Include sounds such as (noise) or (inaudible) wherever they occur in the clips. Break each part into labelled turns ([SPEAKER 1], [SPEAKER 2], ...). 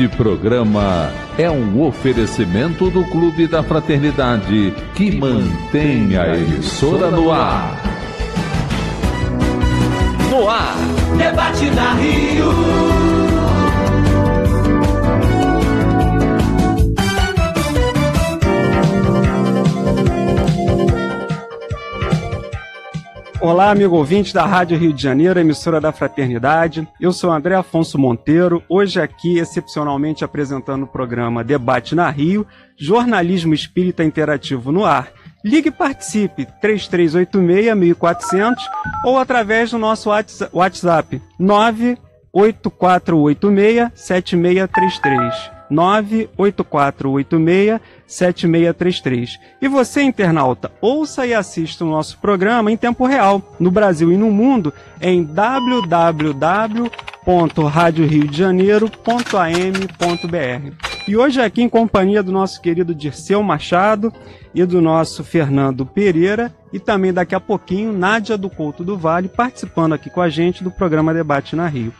[SPEAKER 1] Este programa é um oferecimento do Clube da Fraternidade que mantém a emissora no ar.
[SPEAKER 2] No ar, debate na Rio.
[SPEAKER 3] Olá, amigo ouvinte da Rádio Rio de Janeiro, emissora da Fraternidade. Eu sou André Afonso Monteiro, hoje aqui excepcionalmente apresentando o programa Debate na Rio, jornalismo espírita interativo no ar. Ligue e participe 3386-1400 ou através do nosso WhatsApp 98486-7633. 98486-7633. E você, internauta, ouça e assista o nosso programa em tempo real, no Brasil e no mundo, em www.radioriodejaneiro.am.br. E hoje aqui em companhia do nosso querido Dirceu Machado e do nosso Fernando Pereira e também daqui a pouquinho Nádia do Couto do Vale participando aqui com a gente do programa Debate na Rio.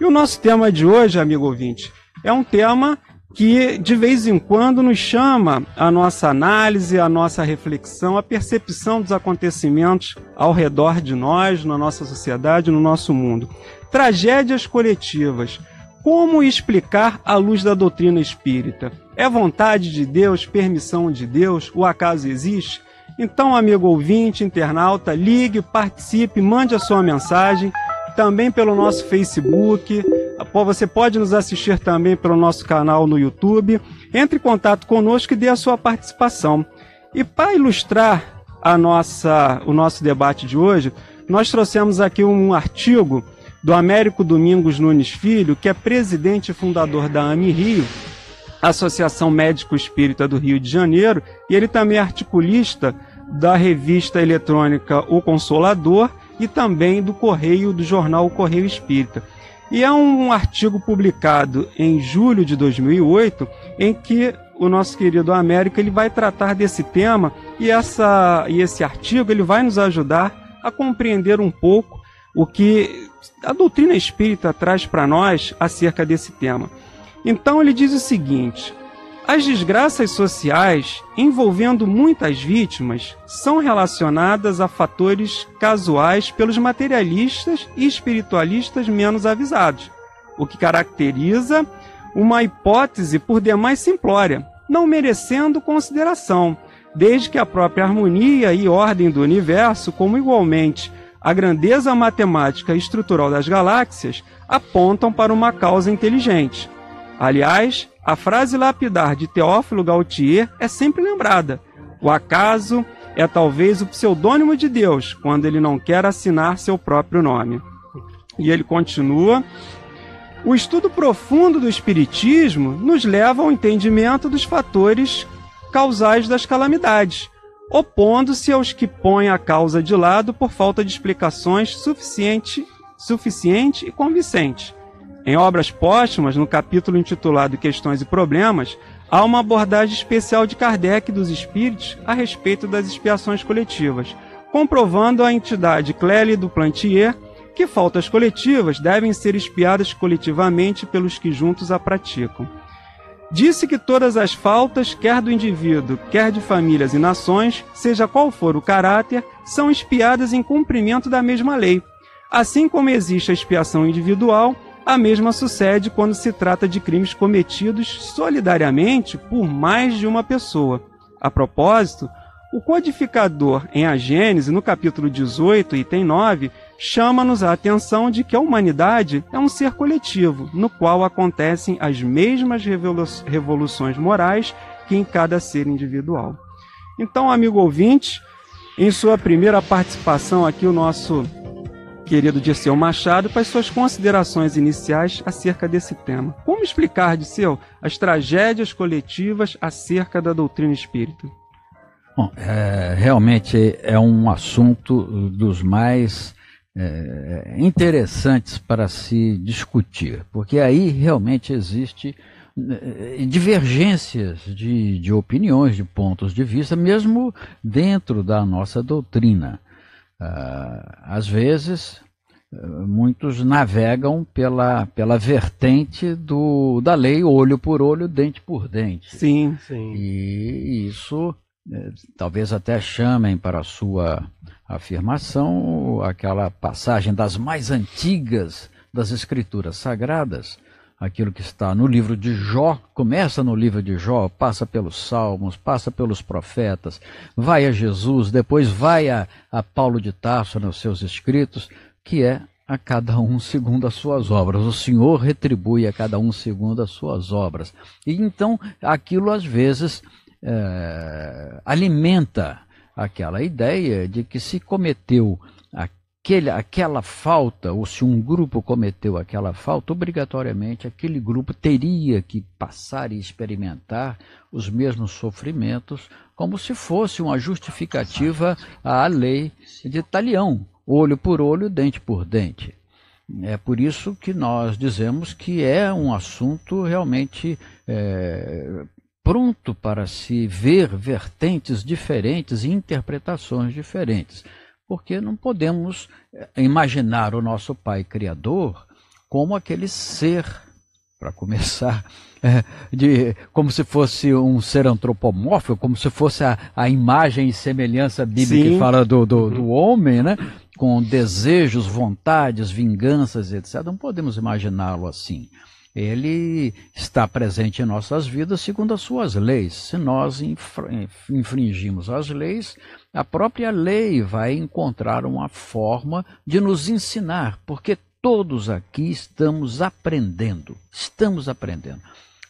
[SPEAKER 3] E o nosso tema de hoje, amigo ouvinte, é um tema que de vez em quando nos chama a nossa análise, a nossa reflexão, a percepção dos acontecimentos ao redor de nós, na nossa sociedade, no nosso mundo. Tragédias coletivas. Como explicar à luz da doutrina espírita? É vontade de Deus, permissão de Deus? O acaso existe? Então, amigo ouvinte, internauta, ligue, participe, mande a sua mensagem também pelo nosso Facebook. Você pode nos assistir também pelo nosso canal no YouTube. Entre em contato conosco e dê a sua participação. E para ilustrar a nossa, o nosso debate de hoje, nós trouxemos aqui um artigo do Américo Domingos Nunes Filho, que é presidente e fundador da AMI Rio, Associação Médico Espírita do Rio de Janeiro, e ele também é articulista da revista eletrônica O Consolador e também do Correio, do jornal Correio Espírita. E é um artigo publicado em julho de 2008 em que o nosso querido América ele vai tratar desse tema e, essa, e esse artigo ele vai nos ajudar a compreender um pouco o que a doutrina espírita traz para nós acerca desse tema. Então ele diz o seguinte: as desgraças sociais envolvendo muitas vítimas são relacionadas a fatores casuais pelos materialistas e espiritualistas menos avisados, o que caracteriza uma hipótese por demais simplória, não merecendo consideração, desde que a própria harmonia e ordem do universo, como igualmente a grandeza matemática e estrutural das galáxias, apontam para uma causa inteligente. Aliás, a frase lapidar de Teófilo Gautier é sempre lembrada. O acaso é talvez o pseudônimo de Deus quando ele não quer assinar seu próprio nome. E ele continua: O estudo profundo do Espiritismo nos leva ao entendimento dos fatores causais das calamidades, opondo-se aos que põem a causa de lado por falta de explicações suficiente, suficiente e convincente. Em obras póstumas, no capítulo intitulado Questões e Problemas, há uma abordagem especial de Kardec dos espíritos a respeito das expiações coletivas, comprovando a entidade Clélie do Plantier que faltas coletivas devem ser expiadas coletivamente pelos que juntos a praticam. Disse que todas as faltas, quer do indivíduo, quer de famílias e nações, seja qual for o caráter, são expiadas em cumprimento da mesma lei. Assim como existe a expiação individual, a mesma sucede quando se trata de crimes cometidos solidariamente por mais de uma pessoa. A propósito, o codificador em A Gênese, no capítulo 18, item 9, chama-nos a atenção de que a humanidade é um ser coletivo, no qual acontecem as mesmas revoluções morais que em cada ser individual. Então, amigo ouvinte, em sua primeira participação aqui, o nosso querido Dirceu Machado para as suas considerações iniciais acerca desse tema. Como explicar, Dirceu, as tragédias coletivas acerca da doutrina espírita?
[SPEAKER 4] Bom, é, realmente é um assunto dos mais é, interessantes para se discutir, porque aí realmente existe é, divergências de, de opiniões, de pontos de vista, mesmo dentro da nossa doutrina. Uh, às vezes, muitos navegam pela, pela vertente do, da lei olho por olho, dente por dente.
[SPEAKER 3] Sim,
[SPEAKER 4] sim. E isso é, talvez até chamem para a sua afirmação aquela passagem das mais antigas das escrituras sagradas, aquilo que está no livro de Jó, começa no livro de Jó, passa pelos Salmos, passa pelos profetas, vai a Jesus, depois vai a, a Paulo de Tarso nos seus escritos, que é a cada um segundo as suas obras. O Senhor retribui a cada um segundo as suas obras. E então aquilo às vezes é, alimenta aquela ideia de que se cometeu aquele, aquela falta, ou se um grupo cometeu aquela falta, obrigatoriamente aquele grupo teria que passar e experimentar os mesmos sofrimentos, como se fosse uma justificativa à lei de Talião olho por olho, dente por dente. É por isso que nós dizemos que é um assunto realmente é, pronto para se ver vertentes diferentes e interpretações diferentes. Porque não podemos é, imaginar o nosso Pai Criador como aquele ser, para começar, é, (laughs) de, como se fosse um ser antropomórfico, como se fosse a, a imagem e semelhança bíblica Sim. que fala do, do, do homem, né? com desejos, vontades, vinganças, etc. Não podemos imaginá-lo assim. Ele está presente em nossas vidas segundo as suas leis. Se nós infringimos as leis, a própria lei vai encontrar uma forma de nos ensinar, porque todos aqui estamos aprendendo. Estamos aprendendo.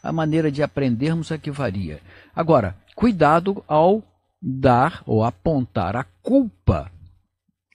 [SPEAKER 4] A maneira de aprendermos é que varia. Agora, cuidado ao dar ou apontar a culpa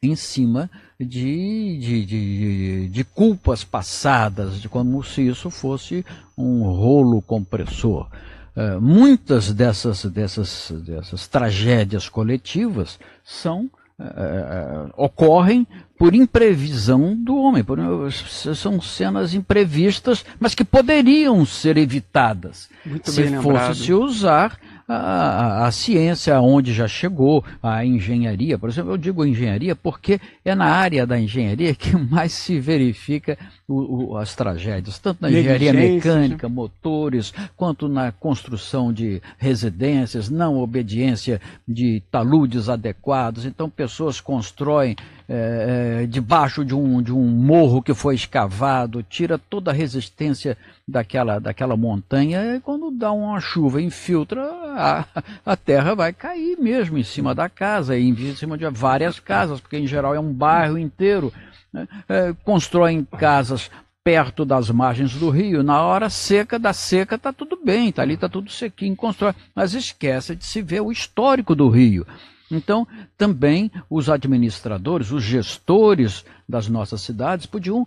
[SPEAKER 4] em cima de, de, de, de, culpas passadas, de como se isso fosse um rolo compressor. Uh, muitas dessas, dessas, dessas tragédias coletivas são uh, ocorrem por imprevisão do homem. Por, são cenas imprevistas, mas que poderiam ser evitadas
[SPEAKER 3] Muito
[SPEAKER 4] se fosse se usar a, a, ciência onde já chegou, a engenharia, por exemplo, eu digo engenharia porque é na área da engenharia que (laughs) mais se verifica o, o, as tragédias, tanto na engenharia mecânica, motores, quanto na construção de residências, não obediência de taludes adequados. Então, pessoas constroem é, é, debaixo de um, de um morro que foi escavado, tira toda a resistência daquela, daquela montanha, e quando dá uma chuva, infiltra, a, a terra vai cair mesmo em cima da casa, em cima de várias casas, porque em geral é um bairro inteiro. Né? É, constroem casas perto das margens do rio, na hora seca da seca está tudo bem, está ali, está tudo sequinho, constrói, mas esquece de se ver o histórico do rio. Então, também os administradores, os gestores das nossas cidades podiam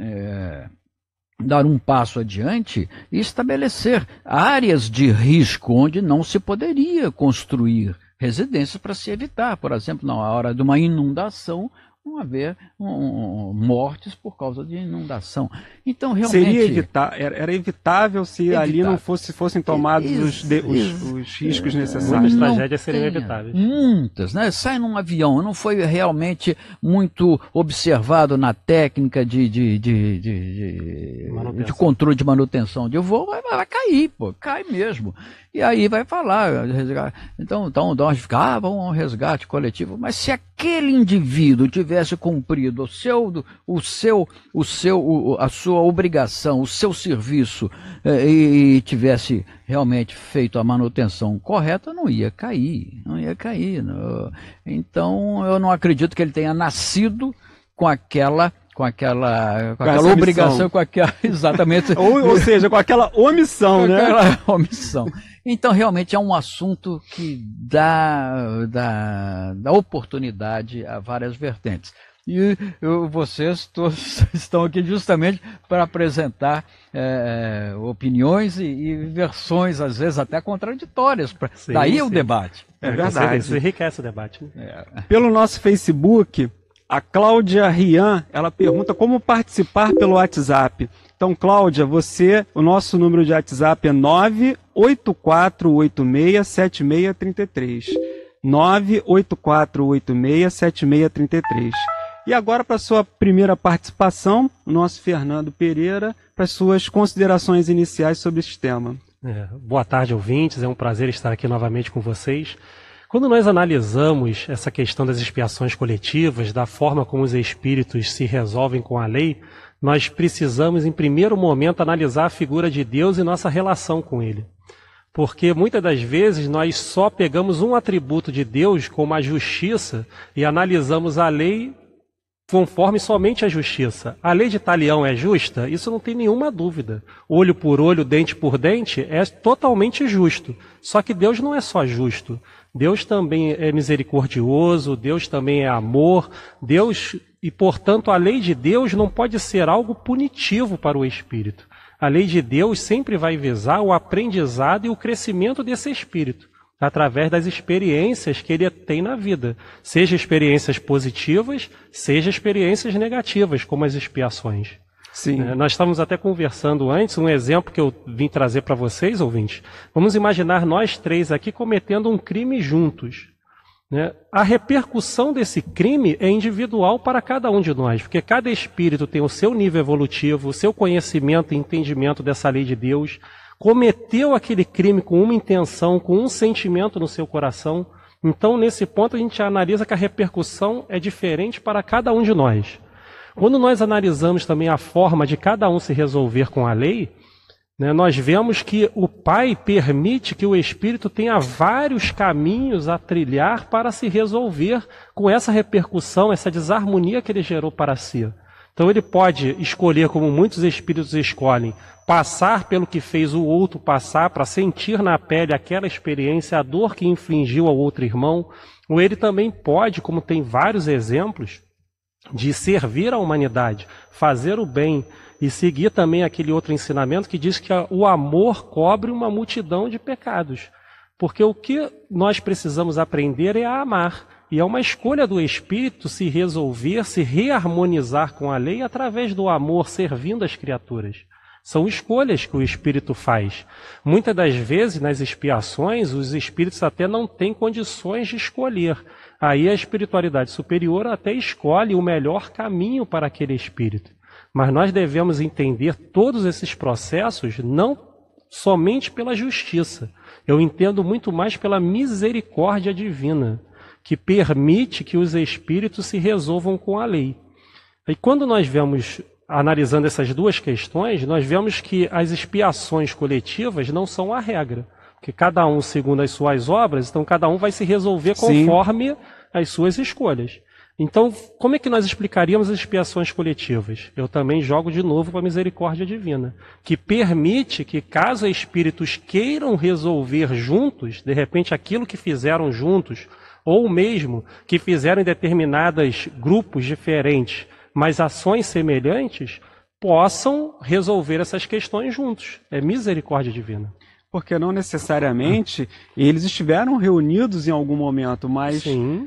[SPEAKER 4] é, dar um passo adiante e estabelecer áreas de risco onde não se poderia construir residências para se evitar. Por exemplo, na hora de uma inundação, não haver um, mortes por causa de inundação. Então, realmente.
[SPEAKER 3] Seria evita era, era evitável se evitável. ali não fosse, fossem tomados os, de, os, os, riscos é, necessários.
[SPEAKER 5] Muitas tragédias seriam evitáveis.
[SPEAKER 4] Muitas, né? Sai num avião, não foi realmente muito observado na técnica de, de, de, de, de controle de manutenção de voo, vai, vai cair, pô, cai mesmo. E aí vai falar, então, então dá uma ah, vamos um resgate coletivo. Mas se aquele indivíduo tivesse cumprido o seu, o seu, o seu, a sua obrigação, o seu serviço eh, e, tivesse realmente feito a manutenção correta, não ia cair, não ia cair. Não. Então eu não acredito que ele tenha nascido com aquela com aquela, com, com aquela obrigação, com aquela. (laughs) Exatamente.
[SPEAKER 3] ou, ou seja, com aquela omissão,
[SPEAKER 4] com
[SPEAKER 3] né?
[SPEAKER 4] Aquela (laughs) omissão. Então, realmente é um assunto que dá, dá, dá oportunidade a várias vertentes. E eu, vocês todos (laughs) estão aqui justamente para apresentar é, opiniões e, e, versões, às vezes até contraditórias. Pra, sim, daí sim. o debate.
[SPEAKER 3] É verdade.
[SPEAKER 5] Isso enriquece o debate. Né?
[SPEAKER 3] É. Pelo nosso Facebook, a Cláudia Rian, ela pergunta como participar pelo WhatsApp. Então, Cláudia, você, o nosso número de WhatsApp é 984867633. 984867633. E agora, para sua primeira participação, o nosso Fernando Pereira, para suas considerações iniciais sobre este tema.
[SPEAKER 5] É, boa tarde, ouvintes. É um prazer estar aqui novamente com vocês. Quando nós analisamos essa questão das expiações coletivas, da forma como os espíritos se resolvem com a lei, nós precisamos, em primeiro momento, analisar a figura de Deus e nossa relação com Ele. Porque muitas das vezes nós só pegamos um atributo de Deus, como a justiça, e analisamos a lei conforme somente a justiça. A lei de Talião é justa? Isso não tem nenhuma dúvida. Olho por olho, dente por dente é totalmente justo. Só que Deus não é só justo. Deus também é misericordioso, Deus também é amor, Deus e portanto a lei de Deus não pode ser algo punitivo para o espírito. A lei de Deus sempre vai visar o aprendizado e o crescimento desse espírito através das experiências que ele tem na vida, seja experiências positivas, seja experiências negativas, como as expiações.
[SPEAKER 3] Sim.
[SPEAKER 5] É, nós estávamos até conversando antes, um exemplo que eu vim trazer para vocês, ouvintes. Vamos imaginar nós três aqui cometendo um crime juntos. Né? A repercussão desse crime é individual para cada um de nós, porque cada espírito tem o seu nível evolutivo, o seu conhecimento e entendimento dessa lei de Deus, cometeu aquele crime com uma intenção, com um sentimento no seu coração. Então, nesse ponto, a gente analisa que a repercussão é diferente para cada um de nós. Quando nós analisamos também a forma de cada um se resolver com a lei, né, nós vemos que o Pai permite que o Espírito tenha vários caminhos a trilhar para se resolver com essa repercussão, essa desarmonia que ele gerou para si. Então ele pode escolher, como muitos espíritos escolhem, passar pelo que fez o outro passar, para sentir na pele aquela experiência, a dor que infligiu ao outro irmão. Ou ele também pode, como tem vários exemplos, de servir à humanidade, fazer o bem e seguir também aquele outro ensinamento que diz que o amor cobre uma multidão de pecados. Porque o que nós precisamos aprender é a amar. E é uma escolha do espírito se resolver, se reharmonizar com a lei através do amor, servindo as criaturas. São escolhas que o espírito faz. Muitas das vezes, nas expiações, os espíritos até não têm condições de escolher. Aí a espiritualidade superior até escolhe o melhor caminho para aquele espírito. Mas nós devemos entender todos esses processos não somente pela justiça. Eu entendo muito mais pela misericórdia divina que permite que os espíritos se resolvam com a lei. E quando nós vemos analisando essas duas questões, nós vemos que as expiações coletivas não são a regra. Que cada um segundo as suas obras, então cada um vai se resolver conforme Sim. as suas escolhas. Então, como é que nós explicaríamos as expiações coletivas? Eu também jogo de novo para a misericórdia divina, que permite que, caso espíritos queiram resolver juntos, de repente aquilo que fizeram juntos, ou mesmo que fizeram em determinados grupos diferentes, mas ações semelhantes, possam resolver essas questões juntos. É misericórdia divina.
[SPEAKER 3] Porque não necessariamente eles estiveram reunidos em algum momento, mas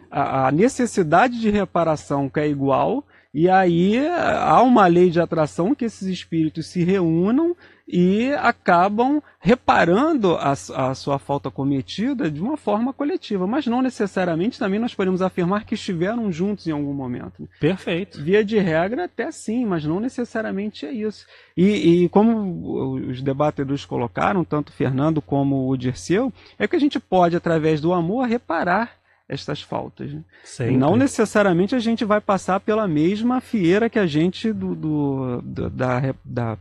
[SPEAKER 3] a, a necessidade de reparação que é igual, e aí há uma lei de atração que esses espíritos se reúnam e acabam reparando a, a, sua falta cometida de uma forma coletiva, mas não necessariamente também nós podemos afirmar que estiveram juntos em algum momento.
[SPEAKER 5] Perfeito.
[SPEAKER 3] Via de regra, até sim, mas não necessariamente é isso. E, e como os debatedores colocaram, tanto o Fernando como o Dirceu, é que a gente pode, através do amor, reparar estas faltas. Né? Não necessariamente a gente vai passar pela mesma fieira que a gente do, do, do da, da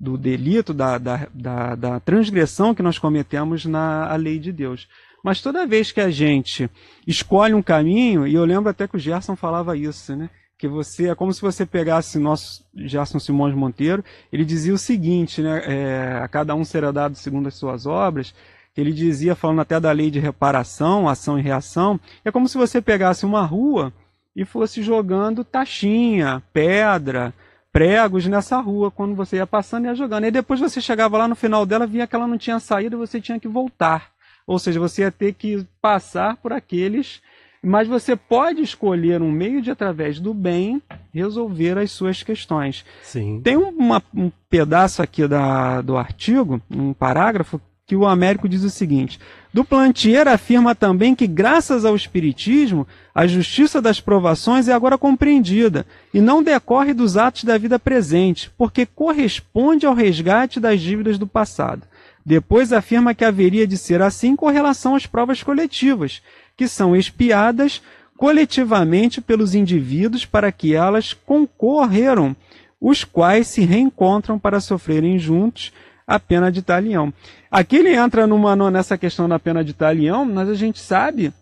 [SPEAKER 3] do delito, da, da, da, da transgressão que nós cometemos na lei de Deus. Mas toda vez que a gente escolhe um caminho, e eu lembro até que o Gerson falava isso, né? Que você é como se você pegasse nosso Gerson Simões Monteiro, ele dizia o seguinte, né? É, a cada um será dado segundo as suas obras. Ele dizia, falando até da lei de reparação, ação e reação, é como se você pegasse uma rua e fosse jogando taxinha, pedra, pregos nessa rua quando você ia passando e ia jogando. E depois você chegava lá no final dela, via que ela não tinha saído e você tinha que voltar. Ou seja, você ia ter que passar por aqueles. Mas você pode escolher um meio de, através do bem, resolver as suas questões.
[SPEAKER 5] Sim.
[SPEAKER 3] Tem uma, um pedaço aqui da, do artigo, um parágrafo, que o Américo diz o seguinte: Duplantier afirma também que, graças ao Espiritismo, a justiça das provações é agora compreendida e não decorre dos atos da vida presente, porque corresponde ao resgate das dívidas do passado. Depois afirma que haveria de ser assim com relação às provas coletivas, que são expiadas coletivamente pelos indivíduos para que elas concorreram, os quais se reencontram para sofrerem juntos a pena de talião. Aqui ele entra numa, nessa questão da pena de talião, mas a gente sabe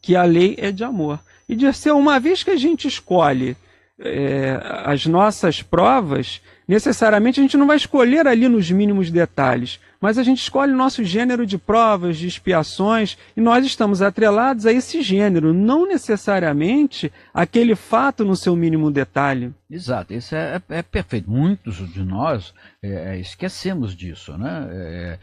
[SPEAKER 3] que a lei é de amor. E de ser uma vez que a gente escolhe é, as nossas provas, necessariamente a gente não vai escolher ali nos mínimos detalhes, mas a gente escolhe o nosso gênero de provas, de expiações, e nós estamos atrelados a esse gênero, não necessariamente aquele fato no seu mínimo detalhe.
[SPEAKER 4] Exato, isso é, é, é perfeito. Muitos de nós é, é esquecemos disso, né? É,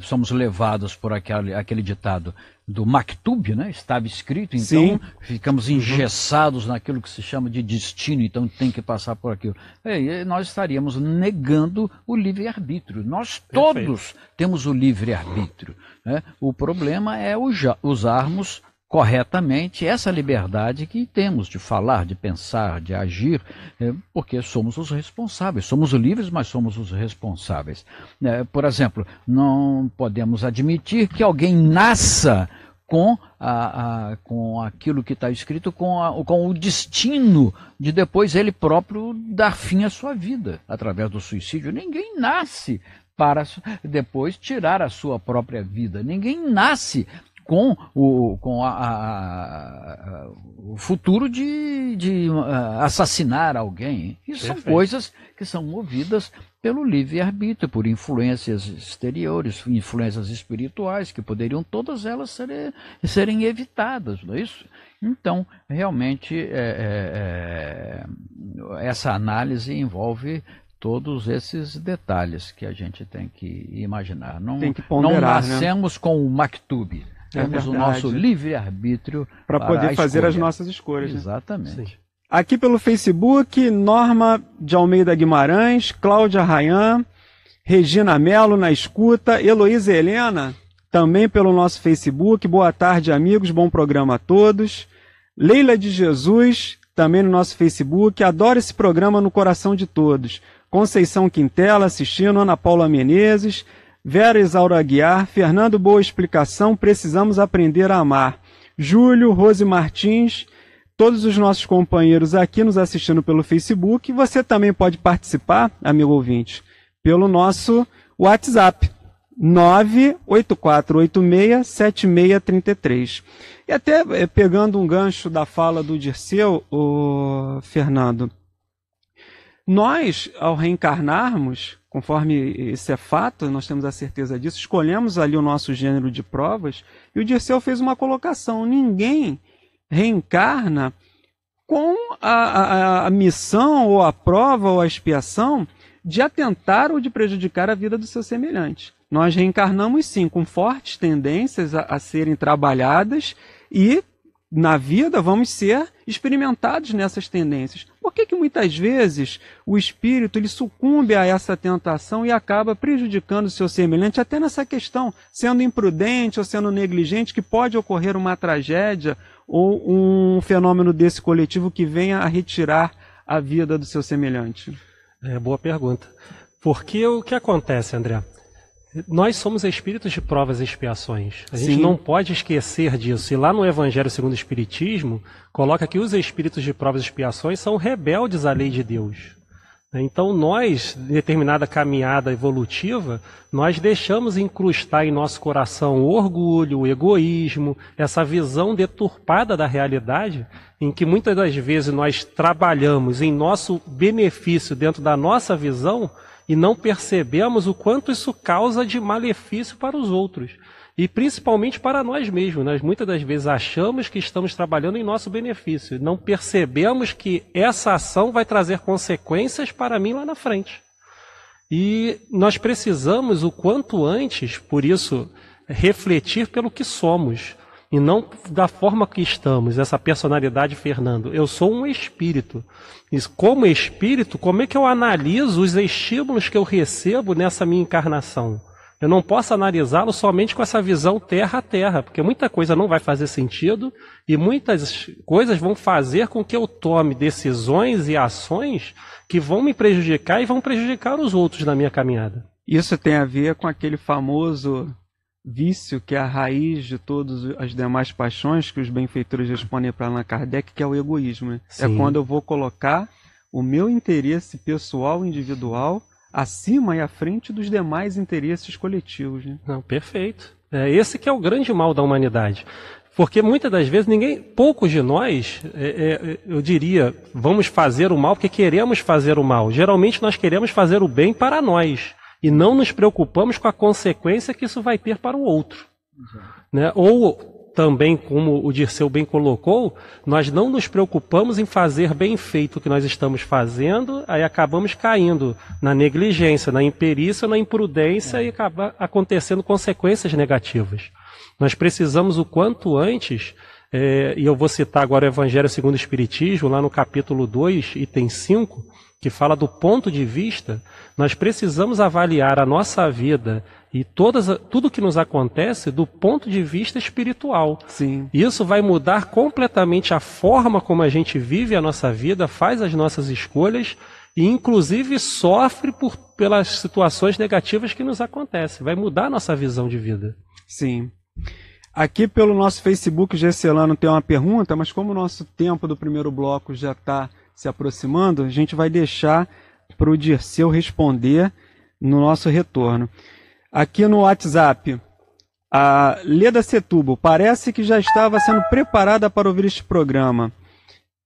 [SPEAKER 4] somos levados por aquele, aquele ditado do Maktub, né? Estava escrito, então Sim. ficamos engessados naquilo que se chama de destino, então tem que passar por aquilo. E nós estaríamos negando o livre-arbítrio. Nós todos Perfeito. temos o livre-arbítrio. Né? O problema é usarmos corretamente essa liberdade que temos de falar, de pensar, de agir, é, porque somos os responsáveis. Somos livres, mas somos os responsáveis. É, por exemplo, não podemos admitir que alguém nasça com, a, a, com aquilo que está escrito, com, a, com o destino de depois ele próprio dar fim à sua vida através do suicídio. Ninguém nasce para depois tirar a sua própria vida. Ninguém nasce com o, com a, a, a, o futuro de, de assassinar alguém. Isso Perfeito. são coisas que são movidas pelo livre-arbítrio, por influências exteriores, influências espirituais, que poderiam todas elas serem, serem evitadas, não é isso? Então, realmente, é, é, é, essa análise envolve todos esses detalhes que a gente tem que imaginar. Não,
[SPEAKER 3] tem que ponderar,
[SPEAKER 4] não né? nascemos né? com o Maktub. É Temos o nosso livre-arbítrio
[SPEAKER 3] para poder fazer as nossas escolhas.
[SPEAKER 4] Né? Exatamente.
[SPEAKER 3] Né? Aqui pelo Facebook, Norma de Almeida Guimarães, Cláudia Rayan, Regina Melo na escuta, Heloísa Helena, também pelo nosso Facebook. Boa tarde, amigos, bom programa a todos. Leila de Jesus, também no nosso Facebook. Adoro esse programa no coração de todos. Conceição Quintela assistindo, Ana Paula Menezes, Vera Isaura Aguiar, Fernando Boa Explicação, Precisamos Aprender a Amar. Júlio, Rose Martins, todos os nossos companheiros aqui nos assistindo pelo Facebook. Você também pode participar, amigo ouvinte, pelo nosso WhatsApp. 984867633. E até eh, pegando um gancho da fala do Dirceu, o Fernando, nós, ao reencarnarmos, conforme isso é fato, nós temos a certeza disso, escolhemos ali o nosso gênero de provas, e o Dirceu fez uma colocação: ninguém reencarna com a, a, a missão, ou a prova, ou a expiação de atentar ou de prejudicar a vida do seu semelhante. Nós reencarnamos sim com fortes tendências a, a serem trabalhadas e na vida vamos ser experimentados nessas tendências. Por que, que muitas vezes o espírito ele sucumbe a essa tentação e acaba prejudicando o seu semelhante, até nessa questão, sendo imprudente ou sendo negligente, que pode ocorrer uma tragédia ou um fenômeno desse coletivo que venha a retirar a vida do seu semelhante?
[SPEAKER 5] É boa pergunta. Porque o que acontece, André? Nós somos espíritos de provas e expiações. A gente Sim. não pode esquecer disso. E lá no Evangelho segundo o Espiritismo, coloca que os espíritos de provas e expiações são rebeldes à lei de Deus. Então nós, determinada caminhada evolutiva, nós deixamos incrustar em nosso coração o orgulho, o egoísmo, essa visão deturpada da realidade, em que muitas das vezes nós trabalhamos em nosso benefício dentro da nossa visão, e não percebemos o quanto isso causa de malefício para os outros. E principalmente para nós mesmos. Nós muitas das vezes achamos que estamos trabalhando em nosso benefício. Não percebemos que essa ação vai trazer consequências para mim lá na frente. E nós precisamos, o quanto antes, por isso, refletir pelo que somos e não da forma que estamos, essa personalidade Fernando. Eu sou um espírito. E como espírito, como é que eu analiso os estímulos que eu recebo nessa minha encarnação? Eu não posso analisá-lo somente com essa visão terra a terra, porque muita coisa não vai fazer sentido e muitas coisas vão fazer com que eu tome decisões e ações que vão me prejudicar e vão prejudicar os outros na minha caminhada.
[SPEAKER 3] Isso tem a ver com aquele famoso vício que é a raiz de todas as demais paixões que os benfeitores respondem para Allan Kardec, que é o egoísmo. Né? É quando eu vou colocar o meu interesse pessoal, individual, acima e à frente dos demais interesses coletivos. Né?
[SPEAKER 5] Não, perfeito. É esse que é o grande mal da humanidade. Porque muitas das vezes ninguém, poucos de nós, é, é, eu diria, vamos fazer o mal porque queremos fazer o mal. Geralmente nós queremos fazer o bem para nós e não nos preocupamos com a consequência que isso vai ter para o outro. Né? Ou também, como o Dirceu bem colocou, nós não nos preocupamos em fazer bem feito o que nós estamos fazendo, aí acabamos caindo na negligência, na imperícia, na imprudência é. e acaba acontecendo consequências negativas. Nós precisamos o quanto antes, é, e eu vou citar agora o Evangelho segundo o Espiritismo, lá no capítulo 2, item 5, que fala do ponto de vista, nós precisamos avaliar a nossa vida e todas, tudo que nos acontece do ponto de vista espiritual.
[SPEAKER 3] Sim.
[SPEAKER 5] Isso vai mudar completamente a forma como a gente vive a nossa vida, faz as nossas escolhas e, inclusive, sofre por, pelas situações negativas que nos acontecem. Vai mudar a nossa visão de vida.
[SPEAKER 3] Sim. Aqui pelo nosso Facebook, Gesselano tem uma pergunta, mas como o nosso tempo do primeiro bloco já está se aproximando, a gente vai deixar para o Dirceu responder no nosso retorno. Aqui no WhatsApp, a Leda Setubo parece que já estava sendo preparada para ouvir este programa.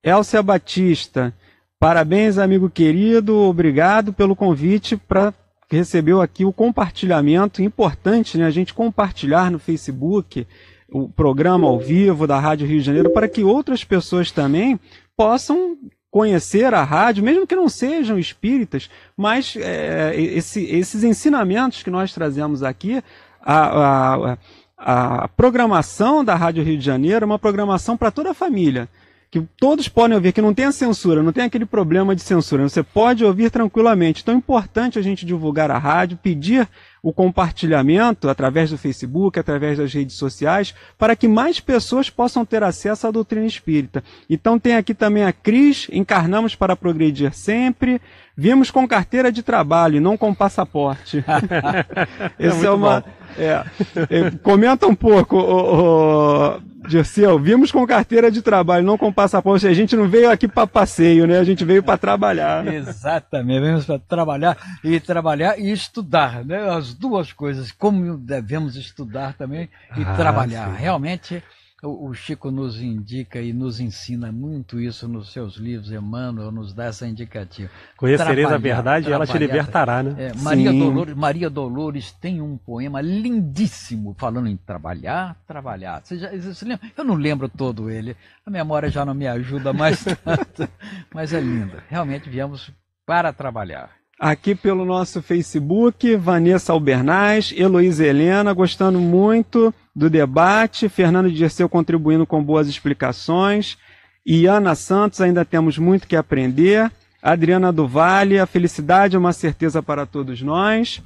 [SPEAKER 3] Elcia Batista, parabéns, amigo querido, obrigado pelo convite para recebeu aqui o compartilhamento importante, né? A gente compartilhar no Facebook o programa ao vivo da Rádio Rio de Janeiro para que outras pessoas também possam conhecer a rádio, mesmo que não sejam espíritas, mas é, esse, esses ensinamentos que nós trazemos aqui, a, a, a programação da Rádio Rio de Janeiro é uma programação para toda a família que todos podem ouvir, que não tem a censura, não tem aquele problema de censura. Você pode ouvir tranquilamente. Então é importante a gente divulgar a rádio, pedir o compartilhamento através do Facebook, através das redes sociais, para que mais pessoas possam ter acesso à doutrina espírita. Então tem aqui também a Cris, encarnamos para progredir sempre. Vimos com carteira de trabalho, não com passaporte. (laughs) Esse é, é uma. É, é, comenta um pouco, o, o Dirceu, vimos com carteira de trabalho, não com passaporte. A gente não veio aqui para passeio, né? A gente veio para trabalhar.
[SPEAKER 4] Exatamente, vemos para trabalhar e trabalhar e estudar, né? As duas coisas, como devemos estudar também e ah, trabalhar. Sim. Realmente o, Chico nos indica e nos ensina muito isso nos seus livros, Emmanuel nos dá essa indicativa.
[SPEAKER 5] Conhecereis a verdade e ela te libertará, né?
[SPEAKER 4] É, Maria, Dolores, Maria Dolores tem um poema lindíssimo falando em trabalhar, trabalhar. Você já, você lembra? Eu não lembro todo ele, a memória já não me ajuda mais (laughs) tanto, mas é lindo. Realmente viemos para trabalhar.
[SPEAKER 3] Aqui pelo nosso Facebook, Vanessa Albernaz, Heloísa Helena, gostando muito do debate, Fernando Dirceu contribuindo com boas explicações, e Ana Santos, ainda temos muito que aprender, Adriana do Vale, a felicidade é uma certeza para todos nós,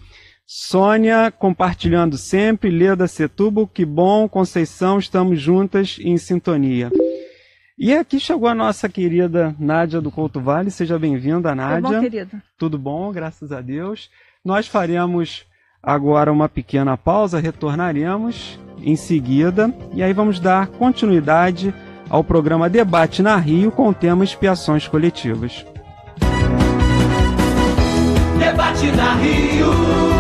[SPEAKER 3] Sônia compartilhando sempre, Leda Setubo, que bom, Conceição, estamos juntas e em sintonia. E aqui chegou a nossa querida Nádia do Couto Vale. Seja bem-vinda, Nádia. Tudo
[SPEAKER 6] bom, querida?
[SPEAKER 3] Tudo bom, graças a Deus. Nós faremos agora uma pequena pausa, retornaremos em seguida e aí vamos dar continuidade ao programa Debate na Rio com o tema Expiações Coletivas.
[SPEAKER 2] Debate na Rio.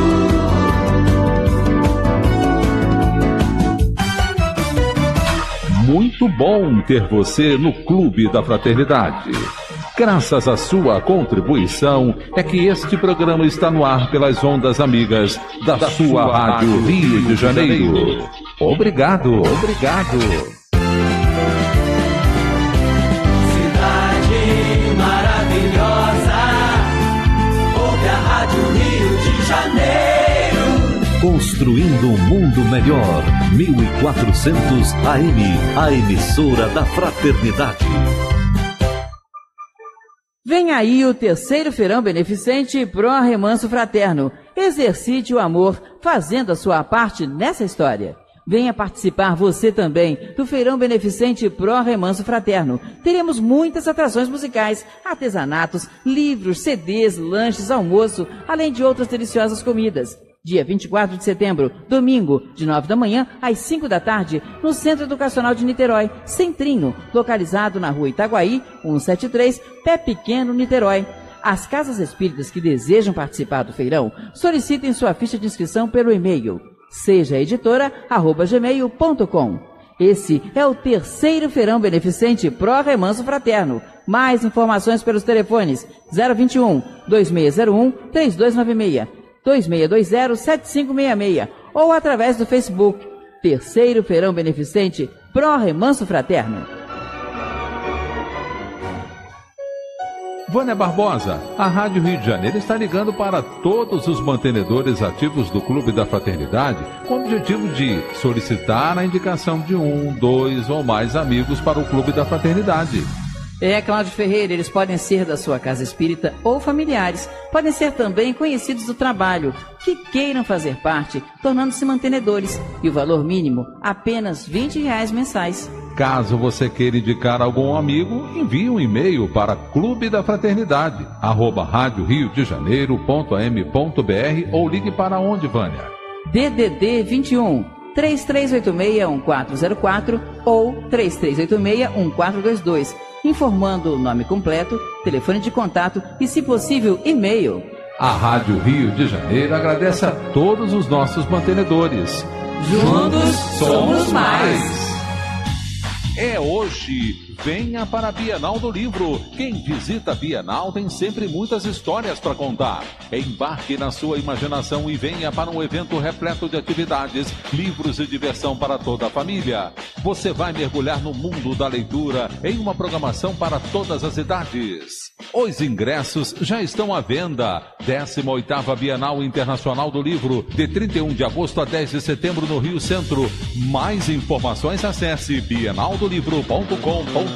[SPEAKER 1] Muito bom ter você no Clube da Fraternidade. Graças à sua contribuição é que este programa está no ar pelas ondas amigas da, da sua, sua Rádio Rio de Janeiro. Obrigado, obrigado.
[SPEAKER 7] Construindo um mundo melhor. 1400 AM, a emissora da Fraternidade.
[SPEAKER 8] Vem aí o terceiro feirão beneficente Pro Remanso Fraterno
[SPEAKER 6] Exercite o amor fazendo a sua parte nessa história. Venha participar você também do Feirão Beneficente Pro Remanso Fraterno. Teremos muitas atrações musicais, artesanatos, livros, CDs, lanches, almoço, além de outras deliciosas comidas. Dia 24 de setembro, domingo, de 9 da manhã às 5 da tarde, no Centro Educacional de Niterói, Centrinho, localizado na rua Itaguaí, 173, Pé Pequeno, Niterói. As casas espíritas que desejam participar do feirão solicitem sua ficha de inscrição pelo e-mail sejaeditora@gmail.com. Esse é o terceiro feirão beneficente Pro Remanso Fraterno. Mais informações pelos telefones 021 2601 3296, 2620 7566 ou através do Facebook Terceiro Feirão Beneficente Pro Remanso Fraterno.
[SPEAKER 1] Vânia Barbosa, a Rádio Rio de Janeiro está ligando para todos os mantenedores ativos do Clube da Fraternidade com o objetivo de solicitar a indicação de um, dois ou mais amigos para o Clube da Fraternidade.
[SPEAKER 6] É, Cláudio Ferreira, eles podem ser da sua casa espírita ou familiares. Podem ser também conhecidos do trabalho, que queiram fazer parte, tornando-se mantenedores. E o valor mínimo, apenas 20 reais mensais.
[SPEAKER 1] Caso você queira indicar algum amigo, envie um e-mail para clube da fraternidade, arroba rádio Rio de Janeiro.am.br ou ligue para onde, Vânia?
[SPEAKER 6] DDD 21 3386-1404 ou 3386-1422, informando o nome completo, telefone de contato e, se possível, e-mail.
[SPEAKER 1] A Rádio Rio de Janeiro agradece a todos os nossos mantenedores.
[SPEAKER 6] Juntos somos mais!
[SPEAKER 1] É hoje. Venha para a Bienal do Livro. Quem visita a Bienal tem sempre muitas histórias para contar. Embarque na sua imaginação e venha para um evento repleto de atividades, livros e diversão para toda a família. Você vai mergulhar no mundo da leitura em uma programação para todas as idades. Os ingressos já estão à venda. 18ª Bienal Internacional do Livro, de 31 de agosto a 10 de setembro no Rio Centro. Mais informações acesse bienaldolivro.com.br.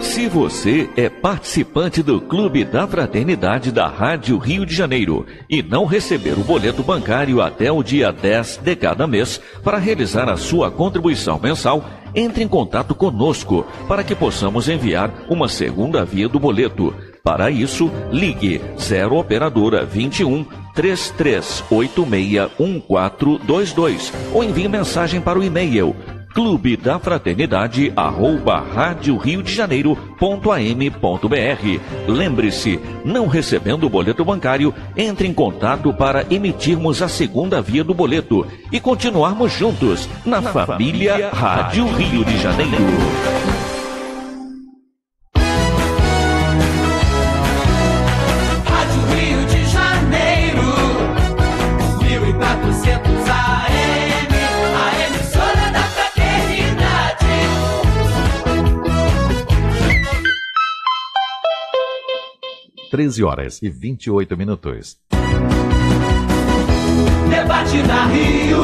[SPEAKER 7] Se você é participante do Clube da Fraternidade da Rádio Rio de Janeiro e não receber o boleto bancário até o dia 10 de cada mês para realizar a sua contribuição mensal, entre em contato conosco para que possamos enviar uma segunda via do boleto. Para isso, ligue 0 Operadora 21 3386 1422 ou envie mensagem para o e-mail clube da fraternidade arroba rádio Rio de Janeiro ponto am ponto br. Lembre-se, não recebendo o boleto bancário, entre em contato para emitirmos a segunda via do boleto e continuarmos juntos na, na família, família Rádio Rio de Janeiro.
[SPEAKER 8] Treze horas e vinte e oito minutos.
[SPEAKER 2] Debate na Rio.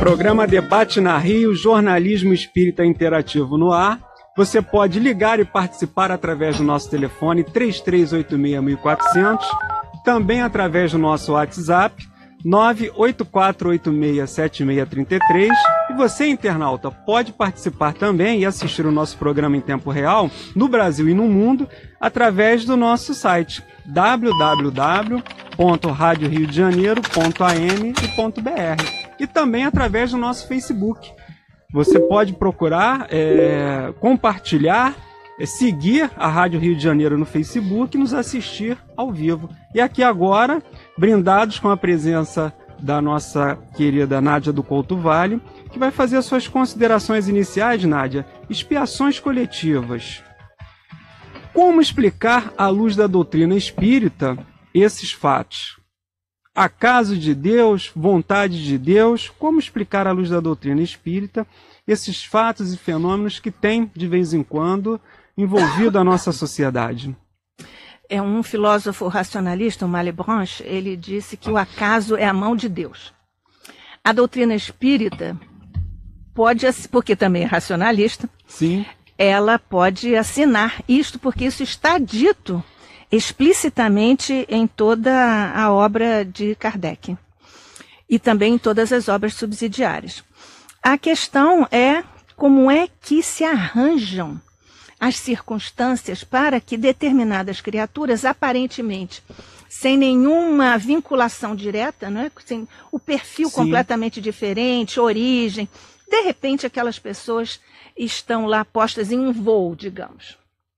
[SPEAKER 3] Programa Debate na Rio, jornalismo espírita interativo no ar. Você pode ligar e participar através do nosso telefone 3386-1400, também através do nosso WhatsApp 984867633. E você, internauta, pode participar também e assistir o nosso programa em tempo real no Brasil e no mundo através do nosso site www.radioriodejaneiro.am.br e também através do nosso Facebook. Você pode procurar, é, compartilhar, é, seguir a Rádio Rio de Janeiro no Facebook e nos assistir ao vivo. E aqui agora, brindados com a presença da nossa querida Nádia do Couto Vale, que vai fazer as suas considerações iniciais, Nádia. Expiações coletivas. Como explicar, à luz da doutrina espírita, esses fatos? acaso de Deus, vontade de Deus, como explicar à luz da doutrina espírita esses fatos e fenômenos que têm, de vez em quando, envolvido a nossa sociedade?
[SPEAKER 9] É um filósofo racionalista, o Malebranche, ele disse que o acaso é a mão de Deus. A doutrina espírita pode, porque também é racionalista,
[SPEAKER 3] Sim.
[SPEAKER 9] ela pode assinar isto, porque isso está dito explicitamente em toda a obra de Kardec e também em todas as obras subsidiárias. A questão é como é que se arranjam as circunstâncias para que determinadas criaturas, aparentemente sem nenhuma vinculação direta, né? sem o perfil
[SPEAKER 3] Sim.
[SPEAKER 9] completamente diferente, origem, de repente aquelas pessoas estão lá postas em um voo, digamos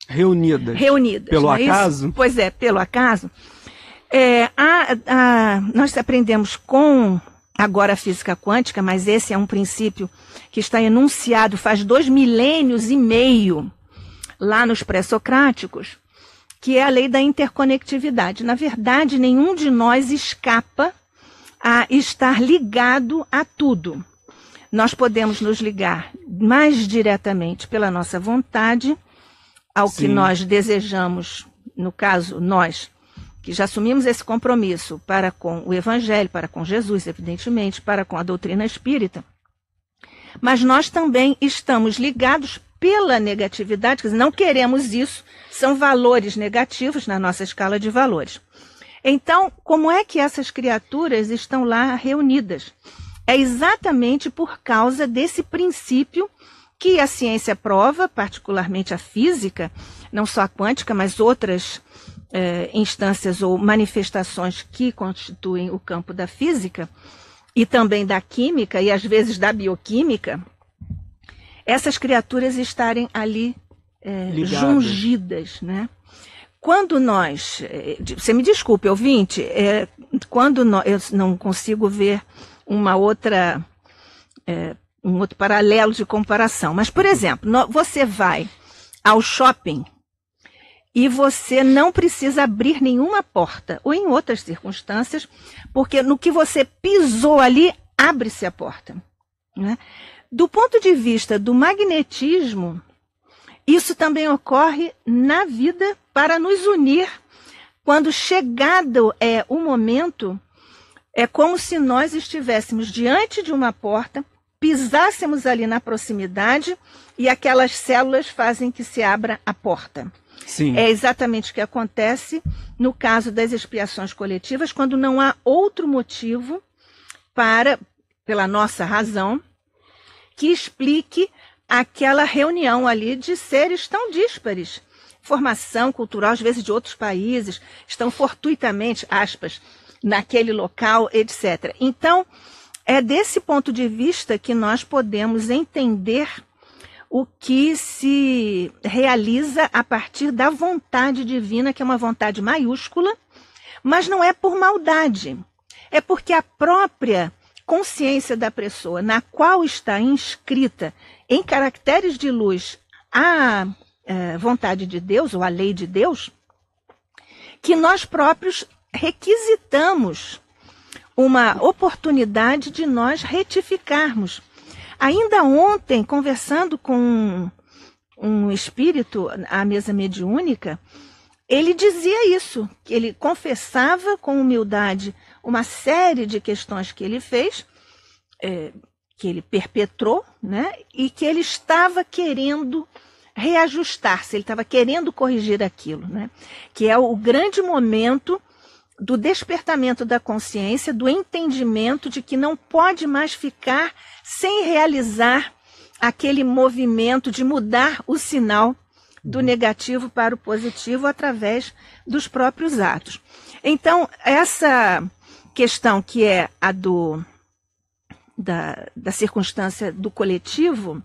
[SPEAKER 3] Reunidas.
[SPEAKER 9] reunidas.
[SPEAKER 3] Pelo
[SPEAKER 9] não é isso?
[SPEAKER 3] acaso?
[SPEAKER 9] Pois é, pelo acaso. É, a- a- nós aprendemos com agora a física quântica, mas esse é um princípio que está enunciado faz dois milênios e meio lá nos pré-socráticos, que é a lei da interconectividade. Na verdade, nenhum de nós escapa a estar ligado a tudo. Nós podemos nos ligar mais diretamente pela nossa vontade ao que
[SPEAKER 3] Sim.
[SPEAKER 9] nós desejamos, no caso, nós, que já assumimos esse compromisso para com o Evangelho, para com Jesus, evidentemente, para com a doutrina espírita. Mas nós também estamos ligados pela negatividade, quer dizer, não queremos isso, são valores negativos na nossa escala de valores. Então, como é que essas criaturas estão lá reunidas? É exatamente por causa desse princípio que a ciência prova, particularmente a física, não só a quântica, mas outras eh, instâncias ou manifestações que constituem o campo da física, e também da química e às vezes da bioquímica, essas criaturas estarem ali
[SPEAKER 3] Ligadas.
[SPEAKER 9] jungidas, né? Quando nós, de- você me desculpe, ouvinte, eh, quando eu não consigo ver uma outra, eh, um outro paralelo de comparação, mas por exemplo, nó- você vai ao shopping e você não precisa abrir nenhuma porta, ou em outras circunstâncias, porque no que você pisou ali, abre-se a porta. né? Do ponto de vista do magnetismo, isso também ocorre na vida para nos unir. Quando chegado é o momento, é como se nós estivéssemos diante de uma porta, pisássemos ali na proximidade e aquelas células fazem que se abra a porta.
[SPEAKER 3] Sim.
[SPEAKER 9] É exatamente o que acontece no caso das expiações coletivas, quando não há outro motivo para, pela nossa razão, que explique aquela reunião ali de seres tão díspares. Formação cultural, às vezes de outros países, estão fortuitamente, aspas, naquele local, etc. Então, é desse ponto de vista que nós podemos entender o que se realiza a partir da vontade divina, que é uma vontade maiúscula, mas não é por maldade. É porque a própria consciência da pessoa, na qual está inscrita em caracteres de luz a eh, vontade de Deus, ou a lei de Deus, que nós próprios requisitamos uma oportunidade de nós retificarmos. Ainda ontem, conversando com um, um espírito à mesa mediúnica, ele dizia isso, que ele confessava com humildade uma série de questões que ele fez, eh, que ele perpetrou, né, e que ele estava querendo reajustar-se, ele estava querendo corrigir aquilo, né, que é o grande momento do despertamento da consciência, do entendimento de que não pode mais ficar sem realizar aquele movimento de mudar o sinal do negativo para o positivo através dos próprios atos. Então, essa questão que é a do da, da circunstância do coletivo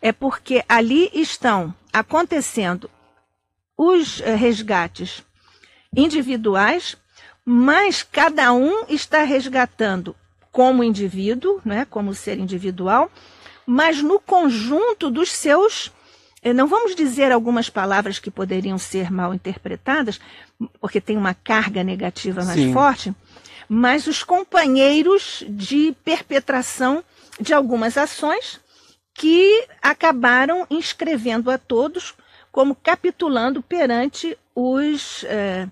[SPEAKER 9] é porque ali estão acontecendo os eh, resgates individuais, mas cada um está resgatando como indivíduo, né, como ser individual, mas no conjunto dos seus. eh, Não vamos dizer algumas palavras que poderiam ser mal interpretadas, porque tem uma carga negativa mais
[SPEAKER 3] Sim.
[SPEAKER 9] forte, mas os companheiros de perpetração de algumas ações que acabaram inscrevendo a todos como capitulando perante os, eh,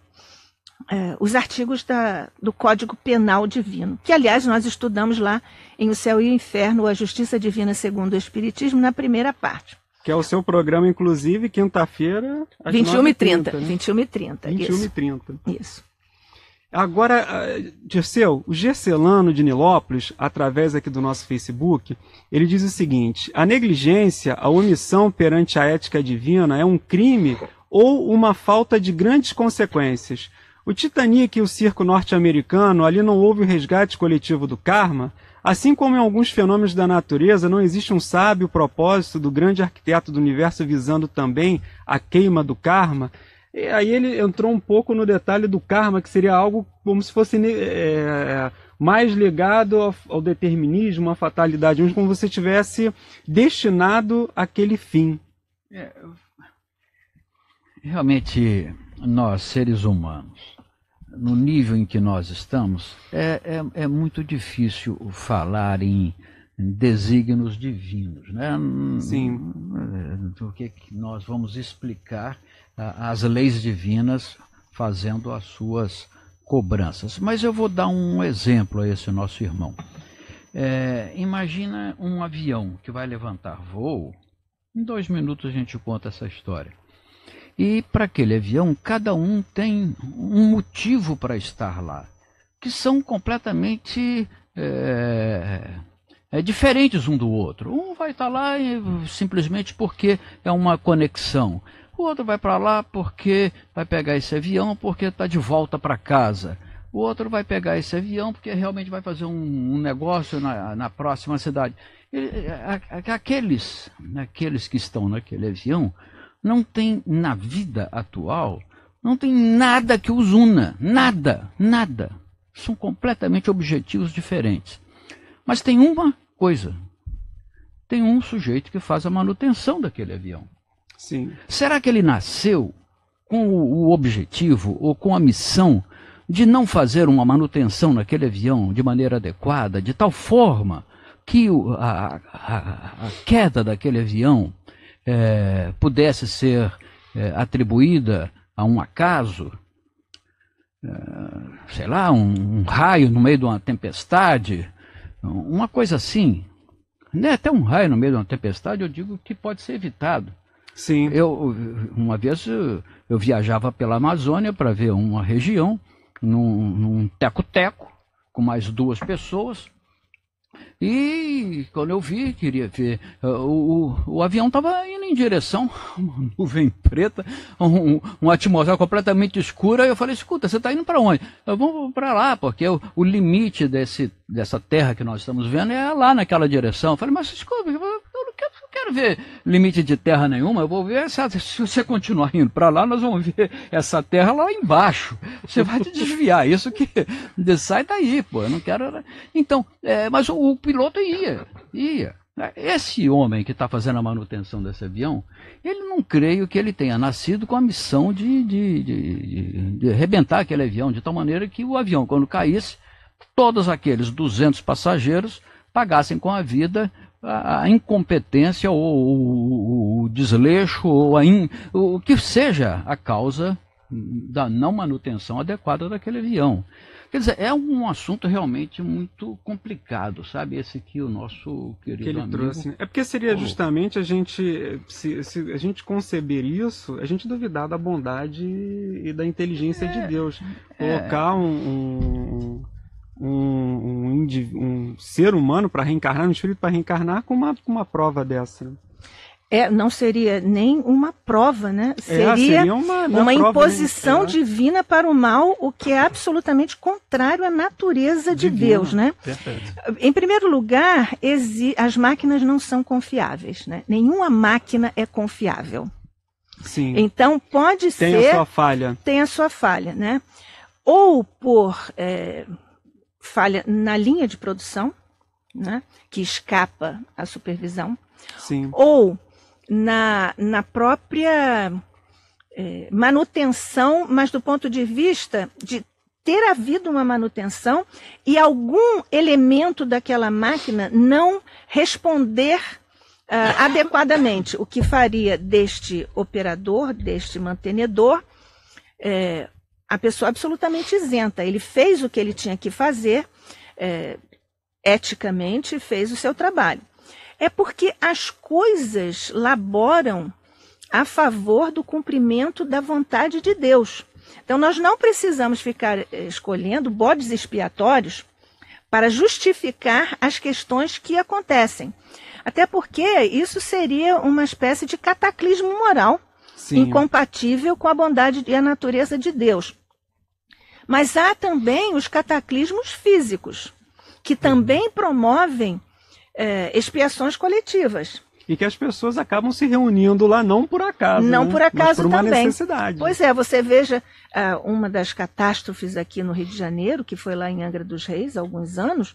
[SPEAKER 9] é, os artigos da, do Código Penal Divino, que, aliás, nós estudamos lá em O Céu e o Inferno, a Justiça Divina segundo o Espiritismo, na primeira parte.
[SPEAKER 3] Que é o seu programa, inclusive, quinta-feira, às
[SPEAKER 9] 21 e 30.
[SPEAKER 3] 9h30, né?
[SPEAKER 9] 21 e 30.
[SPEAKER 3] 21
[SPEAKER 9] isso.
[SPEAKER 3] e 30.
[SPEAKER 9] Isso.
[SPEAKER 3] Agora, ah, Dirceu, o Gercelano de Nilópolis, através aqui do nosso Facebook, ele diz o seguinte: a negligência, a omissão perante a ética divina é um crime ou uma falta de grandes consequências. O Titanic e o circo norte-americano, ali não houve o resgate coletivo do karma. Assim como em alguns fenômenos da natureza, não existe um sábio propósito do grande arquiteto do universo visando também a queima do karma. E aí ele entrou um pouco no detalhe do karma, que seria algo como se fosse né, é, mais ligado ao, ao determinismo, à fatalidade, como se você tivesse destinado àquele fim.
[SPEAKER 4] Realmente, nós, seres humanos, no nível em que nós estamos, é, é, é muito difícil falar em desígnios divinos. Né?
[SPEAKER 3] Sim.
[SPEAKER 4] Porque que nós vamos explicar as leis divinas fazendo as suas cobranças. Mas eu vou dar um exemplo a esse nosso irmão. É, imagina um avião que vai levantar voo. Em dois minutos a gente conta essa história. E para aquele avião, cada um tem um motivo para estar lá, que são completamente é, é, diferentes um do outro. Um vai estar lá e- simplesmente porque é uma conexão. O outro vai para lá porque vai pegar esse avião porque está de volta para casa. O outro vai pegar esse avião porque realmente vai fazer um, um negócio na, na próxima cidade. A- a- Aqueles, aqueles que estão naquele avião não tem na vida atual, não tem nada que os una. Nada, nada. São completamente objetivos diferentes. Mas tem uma coisa: tem um sujeito que faz a manutenção daquele avião.
[SPEAKER 3] Sim.
[SPEAKER 4] Será que ele nasceu com o, objetivo ou com a missão de não fazer uma manutenção naquele avião de maneira adequada, de tal forma que a, a- a queda daquele avião eh, pudesse ser eh, atribuída a um acaso? Eh, sei lá, um, um raio no meio de uma tempestade, uma coisa assim. Né? Até um raio no meio de uma tempestade, eu digo que pode ser evitado.
[SPEAKER 3] Sim.
[SPEAKER 4] Eu, uma vez eu, viajava pela Amazônia para ver uma região, num teco-teco, com mais duas pessoas. E quando eu vi, queria ver, o, o, o avião estava indo em direção a uma (laughs) nuvem preta, um, uma atmosfera completamente escura. E eu falei: escuta, você está indo para onde? Vou para lá, porque o, o limite desse, dessa terra que nós estamos vendo é lá naquela direção. Eu falei: mas não quero, ver limite de terra nenhuma. Eu vou ver essa, se você continuar indo para lá, nós vamos ver essa terra lá embaixo. Você vai te desviar. Isso que (laughs) sai daí, pô. Eu não quero. Então, é, mas o, o piloto ia, ia. Esse homem que está fazendo a manutenção desse avião, ele não creio que ele tenha nascido com a missão de, de, de, de, de arrebentar aquele avião, de tal maneira que o avião, quando caísse, todos aqueles 200 passageiros pagassem com a vida a, incompetência ou o, o desleixo ou a in, o que seja a causa da não manutenção adequada daquele avião. Quer dizer, é um assunto realmente muito complicado, sabe? Esse que o nosso querido
[SPEAKER 3] que ele
[SPEAKER 4] amigo...
[SPEAKER 3] trouxe. né? É porque seria justamente a gente, se, se a gente conceber isso, a gente duvidar da bondade e da inteligência de Deus. Colocar um, um, um, um um ser humano para reencarnar, um espírito para reencarnar com uma, com uma prova dessa.
[SPEAKER 9] É, não seria nem uma prova, né?
[SPEAKER 3] É,
[SPEAKER 9] Seria,
[SPEAKER 3] seria uma, é
[SPEAKER 9] uma
[SPEAKER 3] prova,
[SPEAKER 9] imposição
[SPEAKER 3] né? É.
[SPEAKER 9] divina para o mal, o que é absolutamente contrário à natureza de. Deus, né?
[SPEAKER 5] Perfeito.
[SPEAKER 9] Em primeiro lugar, as máquinas não são confiáveis, né? Nenhuma máquina é confiável.
[SPEAKER 3] Sim.
[SPEAKER 9] Então pode
[SPEAKER 3] Tem
[SPEAKER 9] ser
[SPEAKER 3] a sua falha.
[SPEAKER 9] tem a sua falha, né? Ou por é, falha na linha de produção, né? Que escapa à supervisão,
[SPEAKER 3] Sim.
[SPEAKER 9] ou na, na própria é, manutenção, mas do ponto de vista de ter havido uma manutenção e algum elemento daquela máquina não responder ah, (laughs) adequadamente, o que faria deste operador, deste mantenedor, é, a pessoa absolutamente isenta. Ele fez o que ele tinha que fazer, é, eticamente, fez o seu trabalho. É porque as coisas laboram a favor do cumprimento da vontade de Deus. Então, nós não precisamos ficar eh, escolhendo bodes expiatórios para justificar as questões que acontecem. Até porque isso seria uma espécie de cataclismo moral Sim. incompatível com a bondade e a natureza de Deus. Mas há também os cataclismos físicos, que também promovem é, expiações coletivas.
[SPEAKER 3] E que as pessoas acabam se reunindo lá não por acaso.
[SPEAKER 9] Não
[SPEAKER 3] né?
[SPEAKER 9] por acaso
[SPEAKER 3] Mas por
[SPEAKER 9] também.
[SPEAKER 3] necessidade.
[SPEAKER 9] Pois é, você veja uh, uma das catástrofes aqui no Rio de Janeiro, que foi lá em Angra dos Reis há alguns anos.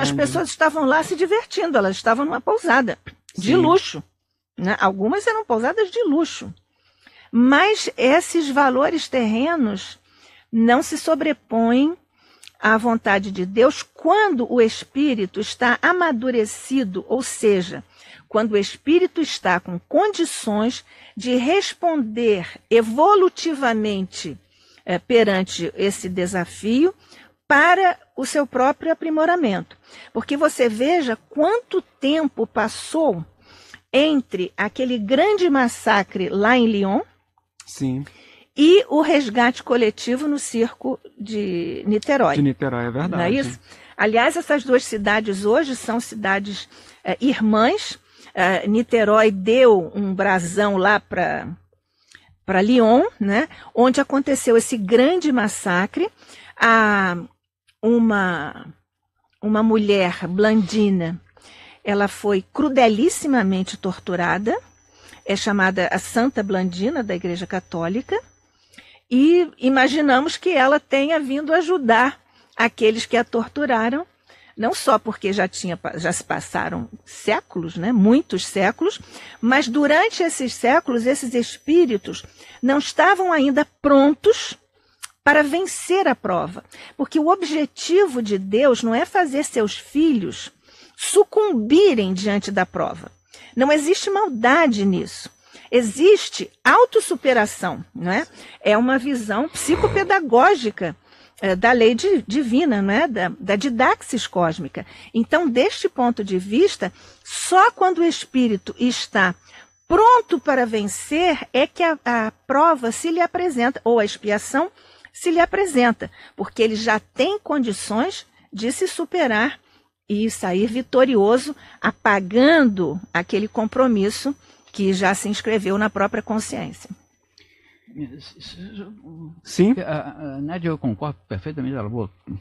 [SPEAKER 9] As pessoas estavam lá se divertindo, elas estavam numa pousada de Sim. luxo. Né? Algumas eram pousadas de luxo. Mas esses valores terrenos não se sobrepõem à vontade de Deus quando o espírito está amadurecido, ou seja, quando o espírito está com condições de responder evolutivamente é, perante esse desafio para o seu próprio aprimoramento. Porque você veja quanto tempo passou entre aquele grande massacre lá em Lyon
[SPEAKER 3] Sim.
[SPEAKER 9] E o resgate coletivo no circo de Niterói.
[SPEAKER 3] De Niterói, é verdade.
[SPEAKER 9] Não é isso? Aliás, essas duas cidades hoje são cidades é, irmãs. É, Niterói deu um brasão lá para para Lyon, né, onde aconteceu esse grande massacre. A, uma, uma mulher blandina, ela foi crudelissimamente torturada, é chamada a Santa Blandina da Igreja Católica, e imaginamos que ela tenha vindo ajudar aqueles que a torturaram, não só porque já, tinha, já se passaram séculos, né, muitos séculos, mas durante esses séculos, esses espíritos não estavam ainda prontos para vencer a prova. Porque o objetivo de Deus não é fazer seus filhos sucumbirem diante da prova. Não existe maldade nisso. Existe autossuperação, não é? É uma visão psicopedagógica é, da lei de, divina, não é? Da, da didaxis cósmica. Então, deste ponto de vista, só quando o espírito está pronto para vencer é que a, a prova se lhe apresenta, ou a expiação se lhe apresenta, porque ele já tem condições de se superar e sair vitorioso, apagando aquele compromisso que já se inscreveu na própria consciência.
[SPEAKER 4] Sim. A, a Nádia, eu concordo perfeitamente, ela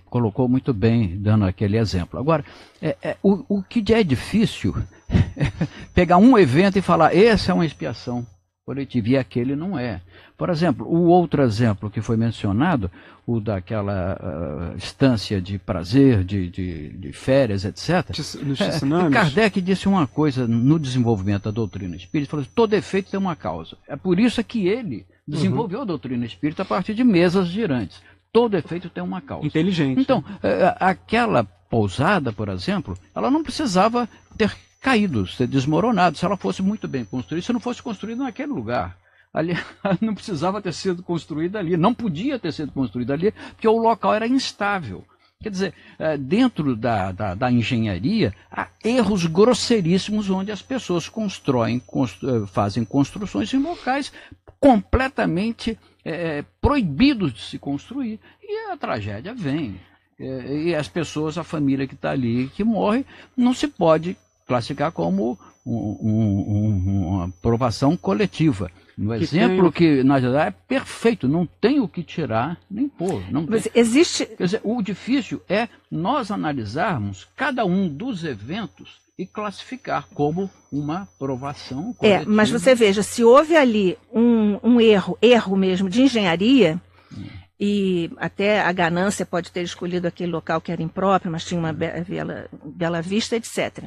[SPEAKER 4] colocou muito bem, dando aquele exemplo. Agora, é, é, o, o que é difícil (laughs) é pegar um evento e falar, essa é uma expiação coletiva, e aquele não é. Por exemplo, o outro exemplo que foi mencionado, o daquela uh, instância de prazer, de, de, de férias, etc. É, Kardec disse uma coisa no desenvolvimento da doutrina espírita, falou assim, todo efeito tem uma causa. É por isso que ele desenvolveu uhum. a doutrina espírita a partir de mesas girantes. Todo efeito tem uma causa.
[SPEAKER 3] Inteligente.
[SPEAKER 4] Então, uh, aquela pousada, por exemplo, ela não precisava ter caído, desmoronado. Se ela fosse muito bem construída, se não fosse construída naquele lugar ali (laughs) não precisava ter sido construída ali, não podia ter sido construída ali, porque o local era instável. Quer dizer, eh, dentro da, da, da engenharia, há erros grosseiríssimos onde as pessoas constroem, eh, fazem construções em locais completamente é, proibidos de se construir. E a tragédia vem. E as pessoas, a família que está ali, que morre, não se pode classificar como um, um, uma aprovação coletiva. No que exemplo tem... que na verdade é perfeito, não tem o que tirar nem pôr. Não
[SPEAKER 9] Mas tem... existe.
[SPEAKER 4] Dizer, o difícil é nós analisarmos cada um dos eventos e classificar como uma provação
[SPEAKER 9] coletiva. É, mas você veja, se houve ali um, um erro, erro mesmo de engenharia, hum. e até a ganância pode ter escolhido aquele local que era impróprio, mas tinha uma bela, bela vista, etc.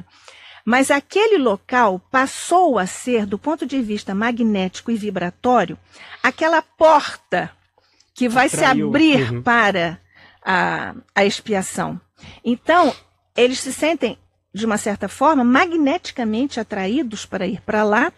[SPEAKER 9] Mas aquele local passou a ser, do ponto de vista magnético e vibratório, aquela porta que vai Atraiu. se abrir uhum. para a, a expiação. Então, eles se sentem, de uma certa forma, magneticamente atraídos para ir para lá,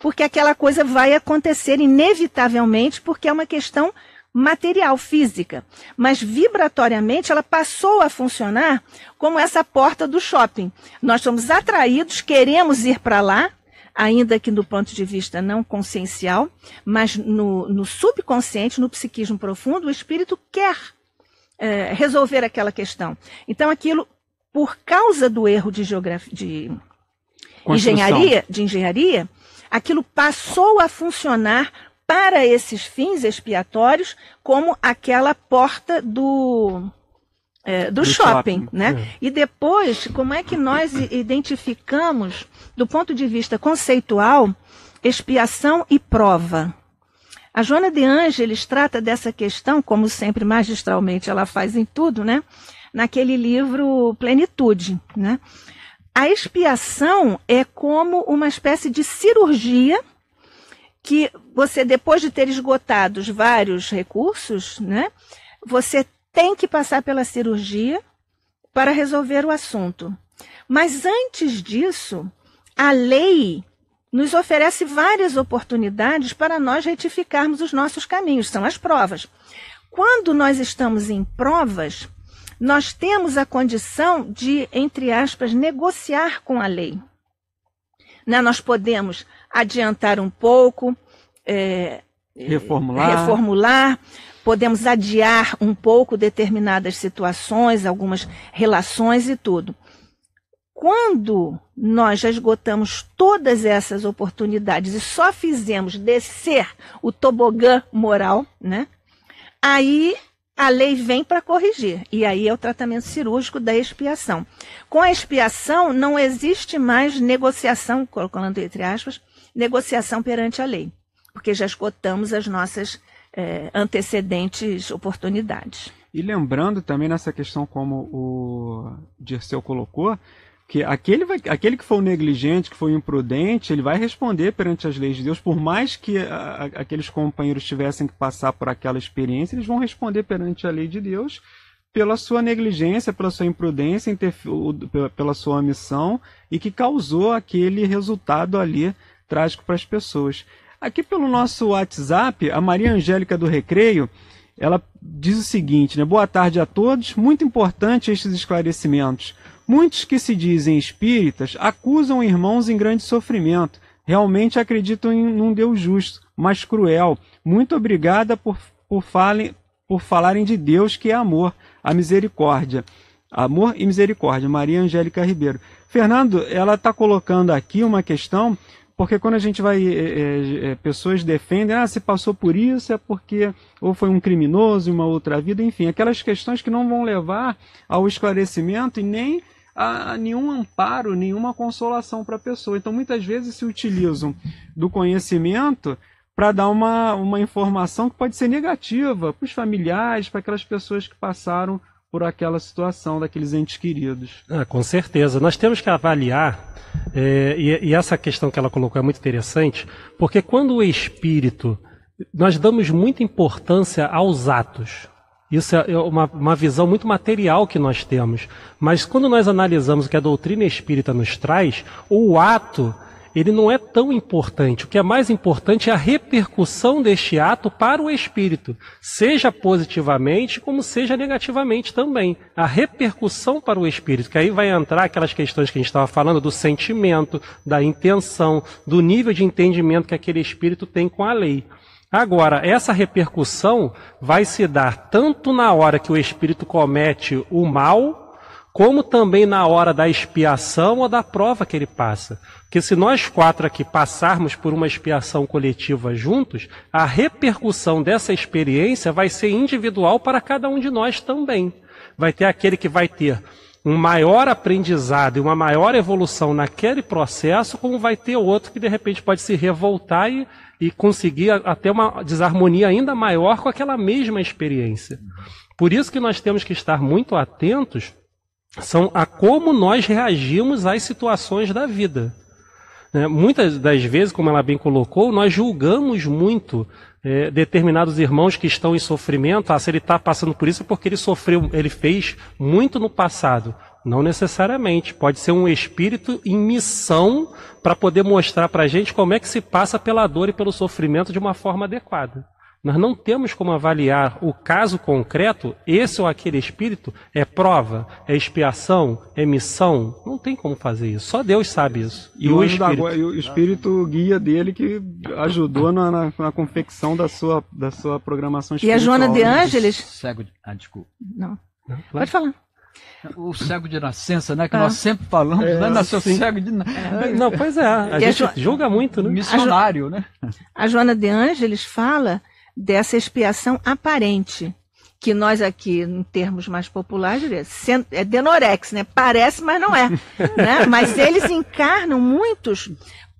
[SPEAKER 9] porque aquela coisa vai acontecer inevitavelmente, porque é uma questão material, física, mas vibratoriamente ela passou a funcionar como essa porta do shopping. Nós somos atraídos, queremos ir para lá, ainda que do ponto de vista não consciencial, mas no, no subconsciente, no psiquismo profundo, o espírito quer é, resolver aquela questão. Então, aquilo, por causa do erro de geografia, de engenharia, de engenharia, aquilo passou a funcionar para esses fins expiatórios como aquela porta do, é, do, do, shopping, shopping. né? É. E depois, como é que nós identificamos, do ponto de vista conceitual, expiação e prova? A Joana de Ângeles trata dessa questão, como sempre magistralmente ela faz em tudo, né? Naquele livro Plenitude, né? A expiação é como uma espécie de cirurgia que você, depois de ter esgotado os vários recursos, né, você tem que passar pela cirurgia para resolver o assunto. Mas antes disso, a lei nos oferece várias oportunidades para nós retificarmos os nossos caminhos, são as provas. Quando nós estamos em provas, nós temos a condição de, entre aspas, negociar com a lei. Né? Nós podemos adiantar um pouco, é,
[SPEAKER 3] reformular.
[SPEAKER 9] reformular, podemos adiar um pouco determinadas situações, algumas relações e tudo. Quando nós já esgotamos todas essas oportunidades e só fizemos descer o tobogã moral, né? Aí a lei vem para corrigir. E aí é o tratamento cirúrgico da expiação. Com a expiação, não existe mais negociação, colocando entre aspas, negociação perante a lei, porque já esgotamos as nossas é, antecedentes oportunidades.
[SPEAKER 3] E lembrando também nessa questão, como o Dirceu colocou, que aquele, vai, aquele que for negligente, que foi imprudente, ele vai responder perante as leis de Deus, por mais que a, aqueles companheiros tivessem que passar por aquela experiência, eles vão responder perante a lei de Deus pela sua negligência, pela sua imprudência, pela sua omissão e que causou aquele resultado ali trágico para as pessoas. Aqui pelo nosso WhatsApp, a Maria Angélica do Recreio, ela diz o seguinte, né? Boa tarde a todos. Muito importante estes esclarecimentos. Muitos que se dizem espíritas acusam irmãos em grande sofrimento. Realmente acreditam em um Deus justo, mas cruel. Muito obrigada por, por, falem, por falarem de Deus que é amor, a misericórdia. Amor e misericórdia. Maria Angélica Ribeiro. Fernando, ela está colocando aqui uma questão porque quando a gente vai. É, é, pessoas defendem, ah, se passou por isso é porque ou foi um criminoso em uma outra vida, enfim, aquelas questões que não vão levar ao esclarecimento e nem a, a nenhum amparo, nenhuma consolação para a pessoa. Então, muitas vezes se utilizam do conhecimento para dar uma, uma informação que pode ser negativa para os familiares, para aquelas pessoas que passaram por aquela situação daqueles entes queridos.
[SPEAKER 5] Ah, com certeza. Nós temos que avaliar, é, e, e, essa questão que ela colocou é muito interessante, porque quando o espírito, nós damos muita importância aos atos. Isso é uma, uma visão muito material que nós temos. Mas quando nós analisamos o que a doutrina espírita nos traz, o ato ele não é tão importante. O que é mais importante é a repercussão deste ato para o espírito, seja positivamente como seja negativamente também. A repercussão para o espírito, que aí vai entrar aquelas questões que a gente estava falando do sentimento, da intenção, do nível de entendimento que aquele espírito tem com a lei. Agora, essa repercussão vai se dar tanto na hora que o espírito comete o mal, como também na hora da expiação ou da prova que ele passa. Porque se nós quatro aqui passarmos por uma expiação coletiva juntos, a repercussão dessa experiência vai ser individual para cada um de nós também. Vai ter aquele que vai ter um maior aprendizado e uma maior evolução naquele processo, como vai ter outro que de repente pode se revoltar e, e conseguir até uma desarmonia ainda maior com aquela mesma experiência. Por isso que nós temos que estar muito atentos são a como nós reagimos às situações da vida. Né? Muitas das vezes, como ela bem colocou, nós julgamos muito é, determinados irmãos que estão em sofrimento. Ah, se ele está passando por isso é porque ele sofreu, ele fez muito no passado. Não necessariamente. Pode ser um espírito em missão para poder mostrar para a gente como é que se passa pela dor e pelo sofrimento de uma forma adequada. Nós não temos como avaliar o caso concreto, esse ou aquele espírito, é prova, é expiação, é missão. Não tem como fazer isso. Só Deus sabe isso.
[SPEAKER 3] E, o, espírito. E o espírito guia dele que ajudou na, na, na, confecção da sua, da sua programação espiritual.
[SPEAKER 9] E a Joana de Ângeles.
[SPEAKER 4] Cego de... Ah, desculpa.
[SPEAKER 9] Não. não Pode falar.
[SPEAKER 4] O cego de nascença, né? Que ah. nós sempre falamos, é, né? Nasceu sim. cego de nascença.
[SPEAKER 5] Não, pois é. A e gente a jo... julga muito, né?
[SPEAKER 4] Missionário, né?
[SPEAKER 9] A Joana de Ângeles fala dessa expiação aparente, que nós aqui, em termos mais populares, é denorex, né? Parece, mas não é. (laughs) né? Mas eles encarnam muitos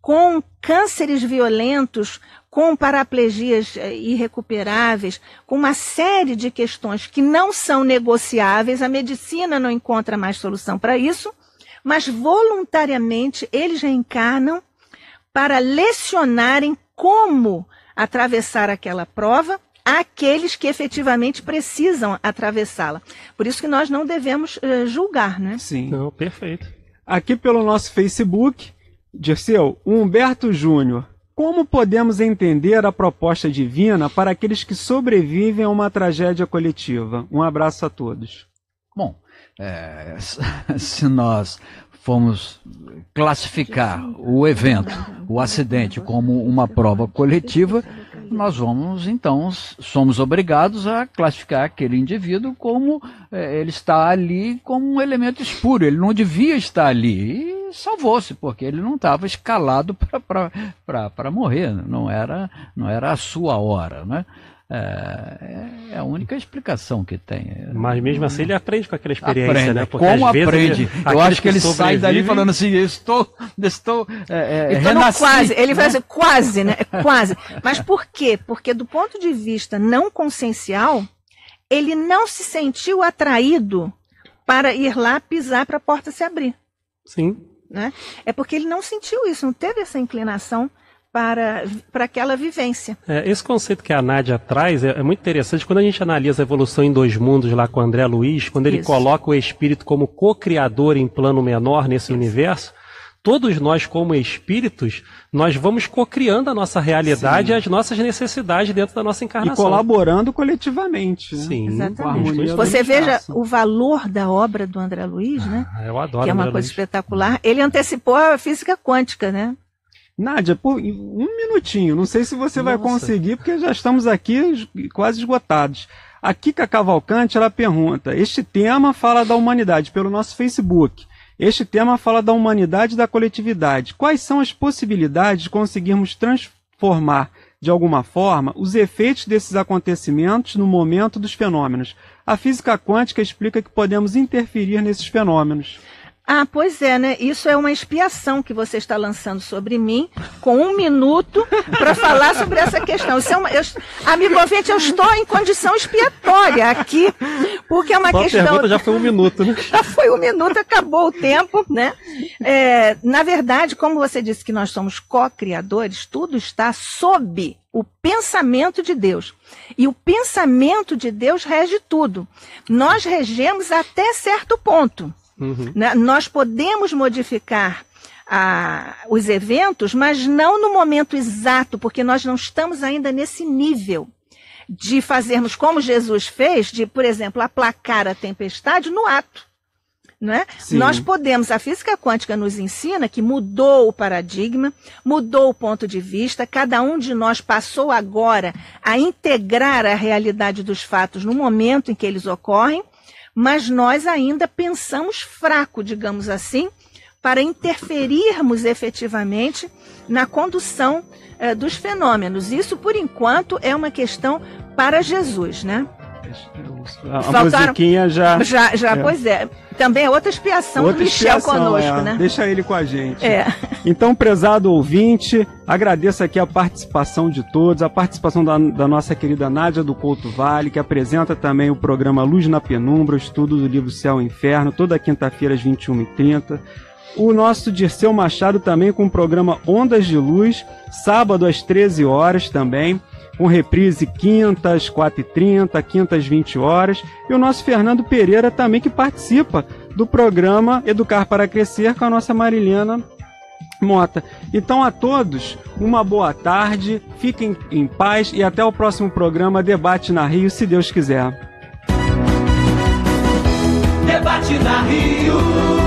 [SPEAKER 9] com cânceres violentos, com paraplegias eh, irrecuperáveis, com uma série de questões que não são negociáveis, a medicina não encontra mais solução para isso, mas voluntariamente eles reencarnam para lecionarem como atravessar aquela prova àqueles que efetivamente precisam atravessá-la. Por isso que nós não devemos uh, julgar, né?
[SPEAKER 5] Sim. Não, perfeito.
[SPEAKER 3] Aqui pelo nosso Facebook, Dirceu, Humberto Júnior. Como podemos entender a proposta divina para aqueles que sobrevivem a uma tragédia coletiva? Um abraço a todos.
[SPEAKER 4] Bom, é, (laughs) se nós formos classificar o evento, o acidente, como uma prova coletiva, nós vamos, então, somos obrigados a classificar aquele indivíduo como é, ele está ali como um elemento espúrio, ele não devia estar ali. E salvou-se, porque ele não estava escalado para morrer, não era, não era a sua hora. Né? É, é, a única explicação que tem.
[SPEAKER 5] Mas mesmo assim ele aprende com aquela experiência,
[SPEAKER 4] aprende.
[SPEAKER 5] né?
[SPEAKER 4] Porque Como aprende? Ele, Eu acho que ele sai dali falando assim, estou, estou, é,
[SPEAKER 9] é, quase. Ele vai dizer quase, né? Quase. (laughs) Mas por quê? Porque do ponto de vista não consciencial, ele não se sentiu atraído para ir lá pisar para a porta se abrir.
[SPEAKER 5] Sim.
[SPEAKER 9] Né? É porque ele não sentiu isso, não teve essa inclinação para, para aquela vivência.
[SPEAKER 5] É, esse conceito que a Nádia traz é, é, muito interessante. Quando a gente analisa a evolução em dois mundos lá com o André Luiz, quando ele Isso. coloca o espírito como co-criador em plano menor nesse Isso. universo, todos nós, como espíritos, nós vamos co-criando a nossa realidade Sim. e as nossas necessidades dentro da nossa encarnação.
[SPEAKER 3] E colaborando coletivamente.
[SPEAKER 5] Né? Sim.
[SPEAKER 9] Exatamente. Você veja o valor da obra do André Luiz, né?
[SPEAKER 5] Ah, eu adoro
[SPEAKER 9] Que é uma
[SPEAKER 5] André
[SPEAKER 9] coisa
[SPEAKER 5] Luiz.
[SPEAKER 9] espetacular. Ele antecipou a física quântica, né?
[SPEAKER 3] Nádia, por um minutinho, não sei se você Nossa. vai conseguir, porque já estamos aqui quase esgotados. A Kika Cavalcante, ela pergunta, este tema fala da humanidade pelo nosso Facebook. Este tema fala da humanidade e da coletividade. Quais são as possibilidades de conseguirmos transformar, de alguma forma, os efeitos desses acontecimentos no momento dos fenômenos? A física quântica explica que podemos interferir nesses fenômenos.
[SPEAKER 9] Ah, pois é, né? Isso é uma expiação que você está lançando sobre mim, com um minuto, para falar sobre essa questão. Isso é uma, eu, amigo ouvinte, eu estou em condição expiatória aqui, porque é uma
[SPEAKER 5] Só
[SPEAKER 9] questão.
[SPEAKER 5] Pergunta já foi um minuto, né? (laughs)
[SPEAKER 9] Já foi um minuto, acabou o tempo, né? É, na verdade, como você disse que nós somos co-criadores, tudo está sob o pensamento de Deus. E o pensamento de Deus rege tudo. Nós regemos até certo ponto. Uhum. Né? Nós podemos modificar a, os eventos, mas não no momento exato, porque nós não estamos ainda nesse nível de fazermos como Jesus fez, de, por exemplo, aplacar a tempestade no ato. Não é? Nós podemos, a física quântica nos ensina que mudou o paradigma, mudou o ponto de vista, cada um de nós passou agora a integrar a realidade dos fatos no momento em que eles ocorrem, mas nós ainda pensamos fraco, digamos assim, para interferirmos efetivamente na condução eh, dos fenômenos. Isso, por enquanto, é uma questão para Jesus, né?
[SPEAKER 3] A, a Faltaram... musiquinha já.
[SPEAKER 9] Já, já é. pois é. Também é outra expiação outra do Michel expiação, conosco,
[SPEAKER 3] é.
[SPEAKER 9] né?
[SPEAKER 3] Deixa ele com a gente.
[SPEAKER 9] É.
[SPEAKER 3] Então, prezado ouvinte, agradeço aqui a participação de todos, a participação da, da nossa querida Nádia do Couto Vale, que apresenta também o programa Luz na Penumbra, o estudo do livro Céu e Inferno, toda quinta-feira às 21h30. O nosso Dirceu Machado também com o programa Ondas de Luz, sábado às 13 horas também com reprise quintas, 4h30, quintas, 20 horas. E o nosso Fernando Pereira também, que participa do programa Educar para Crescer com a nossa Marilena Mota. Então a todos, uma boa tarde, fiquem em paz e até o próximo programa Debate na Rio, se Deus quiser.
[SPEAKER 2] Debate na Rio.